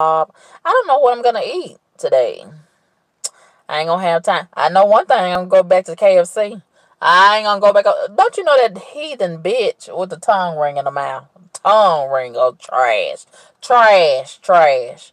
I don't know what I'm gonna eat today. I ain't gonna have time. I know one thing. I'm gonna go back to KFC. I ain't gonna go back. Up. Don't you know that heathen bitch with the tongue ring in the mouth? Tongue ring of trash, trash, trash.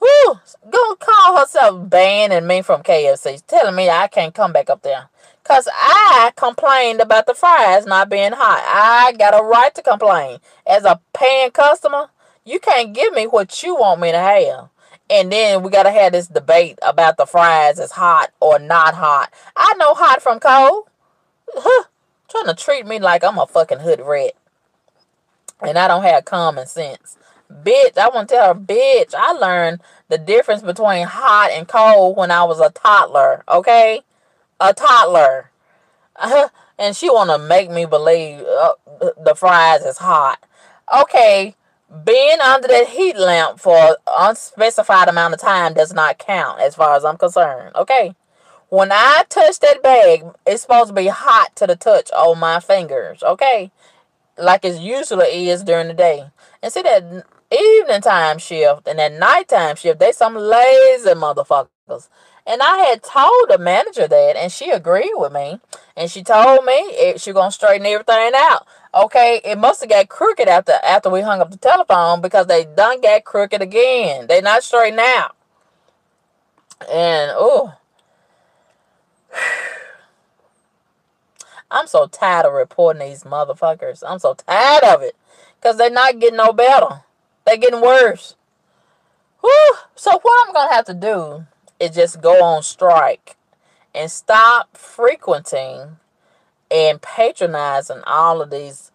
Woo! Gonna call herself banning me from KFC, telling me I can't come back up there. Cause I complained about the fries not being hot. I got a right to complain. As a paying customer, you can't give me what you want me to have. And then we gotta have this debate about the fries is hot or not hot. I know hot from cold. Huh, trying to treat me like I'm a fucking hood rat. And I don't have common sense. Bitch, I want to tell her, bitch, I learned the difference between hot and cold when I was a toddler, okay? A toddler. and she want to make me believe uh, the fries is hot. Okay, being under that heat lamp for an unspecified amount of time does not count as far as I'm concerned, okay? When I touch that bag, it's supposed to be hot to the touch on my fingers, okay? Like it usually is during the day. And see that evening time shift and that nighttime shift, they some lazy motherfuckers. And I had told the manager that, and she agreed with me. And she told me she gonna straighten everything out. Okay, it must have got crooked after after we hung up the telephone because they done got crooked again. They not straight now. And oh, I'm so tired of reporting these motherfuckers. I'm so tired of it because they're not getting no better. They're getting worse. Whew. So what I'm gonna have to do is just go on strike and stop frequenting and patronizing all of these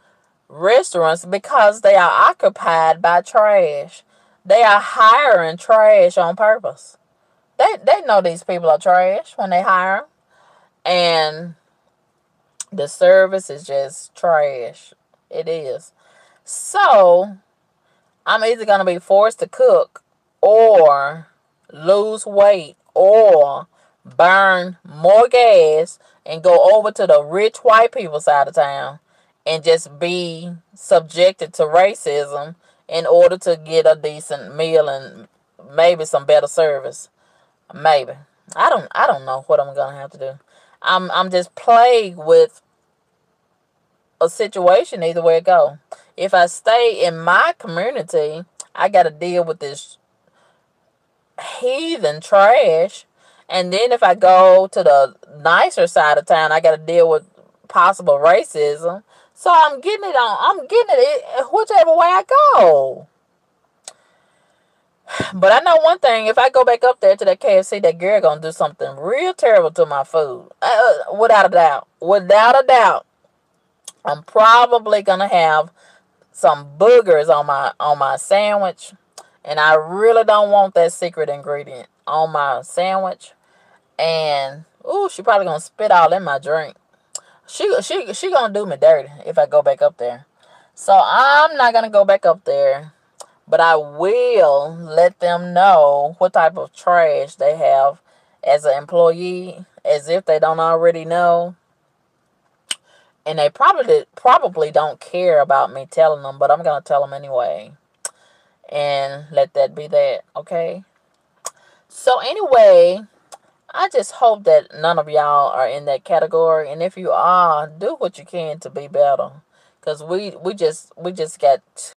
restaurants because they are occupied by trash. They are hiring trash on purpose. They they know these people are trash when they hire them, and the service is just trash. It is. So I'm either going to be forced to cook or lose weight or burn more gas and go over to the rich white people side of town and just be subjected to racism in order to get a decent meal and maybe some better service. Maybe. I don't I don't know what I'm gonna have to do. I'm I'm just plagued with a situation either way it go. If I stay in my community, I got to deal with this heathen trash. And then if I go to the nicer side of town, I got to deal with possible racism. So I'm getting it on. I'm getting it whichever way I go. But I know one thing: if I go back up there to that KFC, that girl gonna do something real terrible to my food, uh, without a doubt. Without a doubt. I'm probably gonna have some boogers on my on my sandwich, and I really don't want that secret ingredient on my sandwich. And oh, she probably gonna spit all in my drink. She she she gonna do me dirty if I go back up there. So I'm not gonna go back up there, but I will let them know what type of trash they have as an employee, as if they don't already know and they probably probably don't care about me telling them, but I'm gonna tell them anyway, and let that be that. Okay. So anyway, I just hope that none of y'all are in that category, and if you are, do what you can to be better, cause we we just we just got